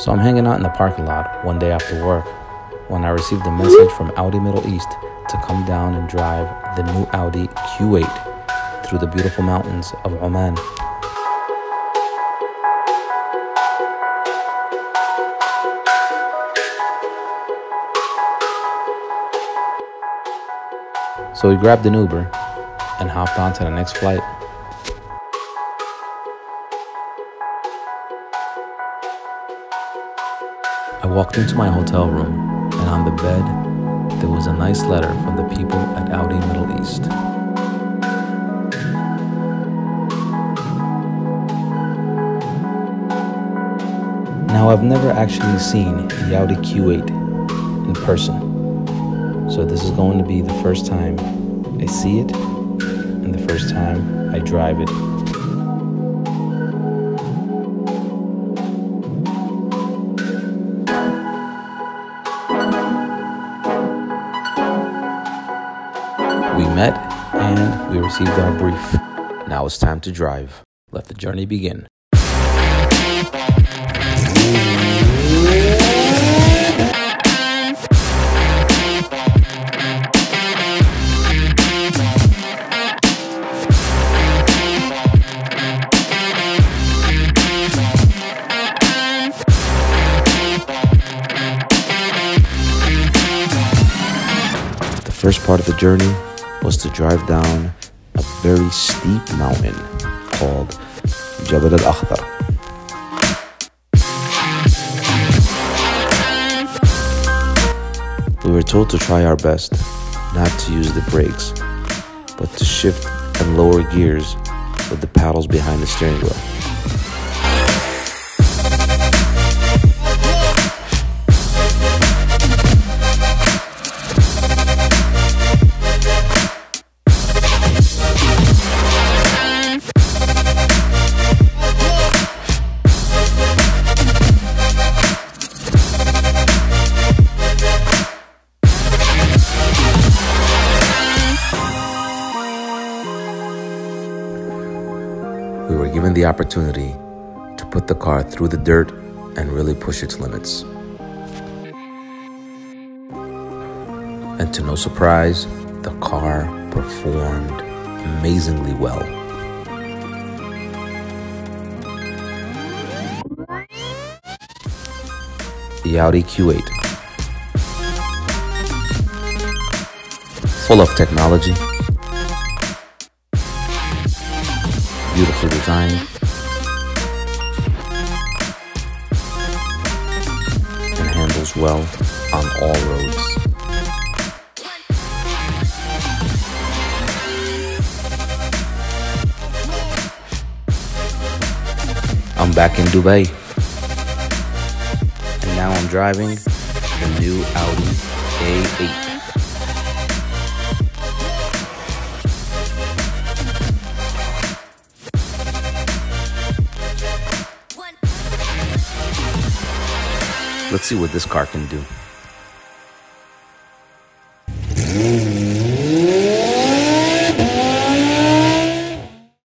So I'm hanging out in the parking lot one day after work when I received a message from Audi Middle East to come down and drive the new Audi Q8 through the beautiful mountains of Oman. So we grabbed an Uber and hopped on to the next flight. I walked into my hotel room, and on the bed, there was a nice letter from the people at Audi Middle East. Now, I've never actually seen the Audi Q8 in person, so this is going to be the first time I see it and the first time I drive it. Met and we received our brief. Now it's time to drive. Let the journey begin. The first part of the journey was to drive down a very steep mountain called Jabal al Akhdar. We were told to try our best not to use the brakes, but to shift and lower gears with the paddles behind the steering wheel. Were given the opportunity to put the car through the dirt and really push its limits. And to no surprise, the car performed amazingly well. The Audi Q8. Full of technology, beautifully designed, and handles well on all roads. I'm back in Dubai. And now I'm driving the new Audi A8. Let's see what this car can do.